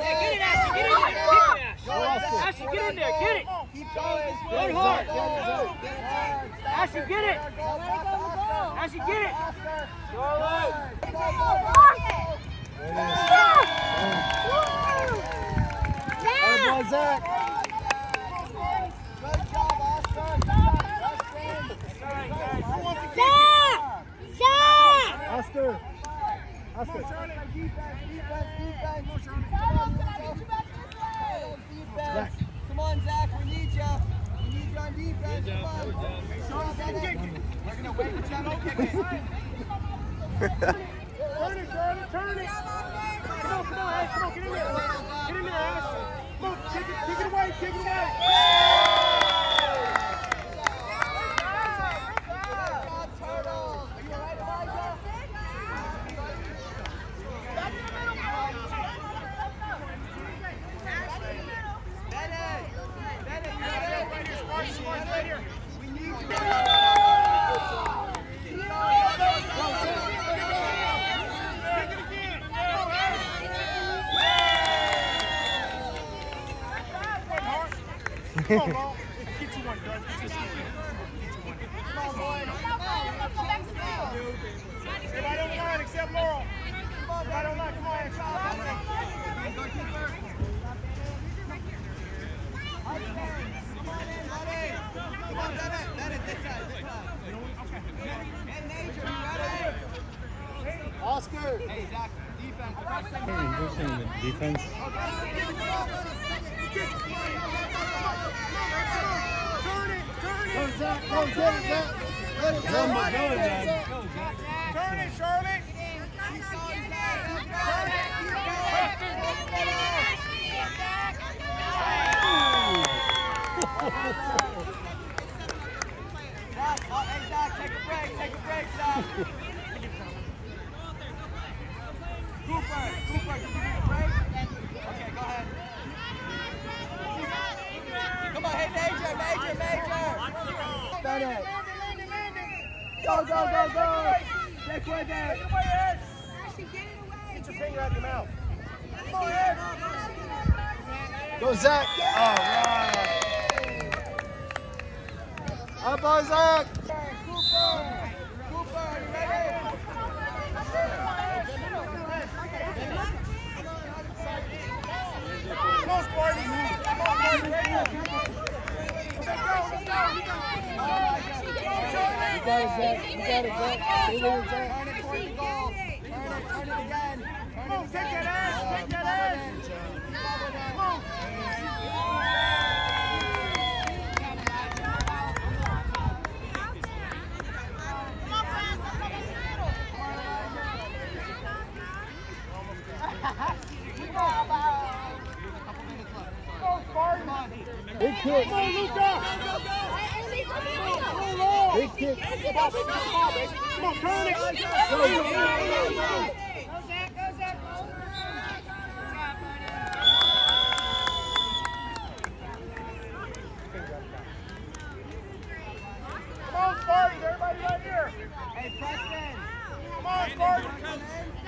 Ashley. Get in there. Get it, Ashley. Ashley, get it. Run. Ashley, get it. Ashley, get it. Good boy, Zach. Oscar. Oscar. Zach. Come on, Zach, we need you. We need you on defense. Come on. We're gonna wait for John to kick it. Turn it, Charlie, turn it. Come on, come on, Ash, come on, get in there. Get in there, Ash. Come on, kick it, kick it away, kick it away. Turtle. Are you all right, Elijah? Bennett. Bennett, you ready? Bennett, we need you. Come on. Get you one, Gus. Get you one. Get you one. Come on, boys. Everybody on the line except Laurel. Everybody on the line, come on, Ash. Go keeper. Come on in, buddy. Come on, Bennett. Bennett, this side, this side. And Major, you ready? Oscar. Hey, Zach, defense. Defense. Turn it, turn Go. Zach. Go, it, Zach. Let it go. Go, Get it, Zach. Zach. Turn it, Charlotte. Zach, oh, hey, Zach, take a break. Take a break, Zach. Cooper, Cooper, did you need a break? Okay, go ahead. Come on, hey, Major, Major, Major. Bennett. Go, go, go, go. Take with it. Get your finger out of your mouth. Go, Zach. All right. Up on Zach. Cooper. Cooper, are you ready? Come on, Sparty. Come on, Sparty. Right here. Let's go, let's go. You got it, Zach. You got it, Zach. Stay there, Zach. Turn it towards the goal. Turn it, turn it again. Come on, take that ass. Take that ass. Big kick. On, Luca. Big kick. Come on, baby. Come on, baby. Come on, turn it. Go, go, go, go, go. Come on, Sparty. Everybody right here. Hey, Preston. Come on, Sparty.